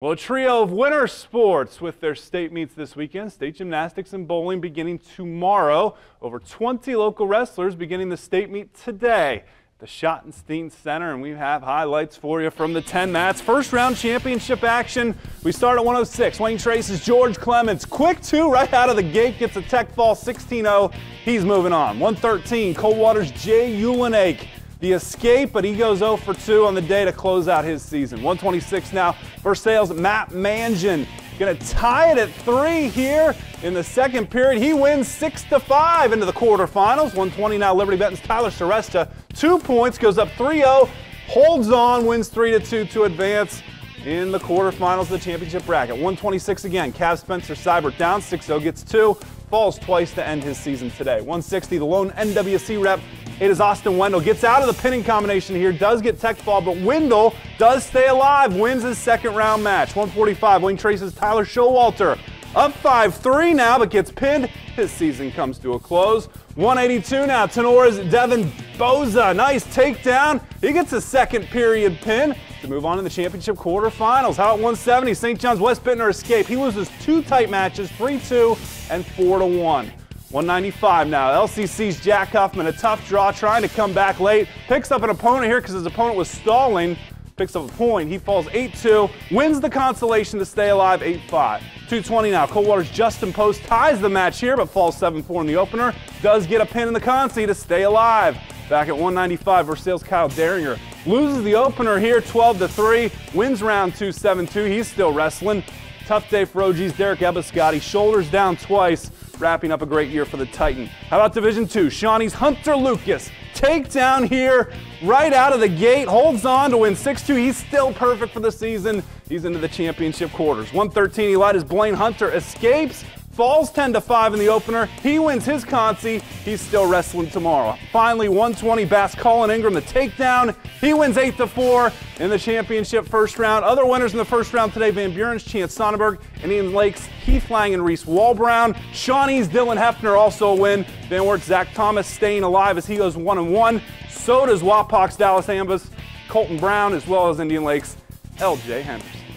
Well, a trio of winter sports with their state meets this weekend. State gymnastics and bowling beginning tomorrow. Over 20 local wrestlers beginning the state meet today at the Schottenstein Center. And we have highlights for you from the 10 mats. First round championship action. We start at 106. Wayne Trace's George Clements. Quick two right out of the gate. Gets a tech fall 16-0. He's moving on. 113. Coldwater's Jay Ulenake the escape, but he goes 0 for 2 on the day to close out his season. 126 now Versailles. Matt Mangian going to tie it at three here in the second period. He wins 6 to 5 into the quarterfinals. 120 now Liberty Benton's Tyler Seresta. Two points, goes up 3 0, holds on, wins 3 to 2 to advance in the quarterfinals of the championship bracket. 126 again. Cav Spencer Seibert down 6 0, gets two, falls twice to end his season today. 160, the lone NWC rep it is Austin Wendell. Gets out of the pinning combination here, does get tech fall, but Wendell does stay alive, wins his second round match. 145, Wayne Trace's Tyler Showalter. Up 5-3 now, but gets pinned. His season comes to a close. 182 now, Tinora's Devin Boza. Nice takedown. He gets a second period pin to move on to the championship quarterfinals. How at 170, St. John's West Bittner escape. He loses two tight matches, 3-2 and 4-1. 195 now. LCC's Jack Huffman, a tough draw, trying to come back late. Picks up an opponent here because his opponent was stalling. Picks up a point. He falls 8-2, wins the consolation to stay alive 8-5. 220 now. Coldwater's Justin Post ties the match here, but falls 7-4 in the opener. Does get a pin in the consi to stay alive. Back at 195, Versailles Kyle Daringer loses the opener here 12-3, wins round 2 7-2. He's still wrestling. Tough day for OG's Derek Ebiscotti. Shoulders down twice wrapping up a great year for the Titan. How about Division Two? Shawnee's Hunter Lucas. Takedown here right out of the gate. Holds on to win 6-2. He's still perfect for the season. He's into the championship quarters. 113, Elida's Blaine Hunter escapes falls 10 to 5 in the opener. He wins his consi. He's still wrestling tomorrow. Finally, 120 Bath's Colin Ingram, the takedown. He wins 8 to 4 in the championship first round. Other winners in the first round today Van Buren's Chance Sonnenberg and Indian Lakes, Heath Lang and Reese Walbrown. Shawnee's Dylan Hefner also win. Van Wert's Zach Thomas staying alive as he goes 1 and 1. So does Wapak's Dallas Ambus, Colton Brown, as well as Indian Lakes' LJ Henderson.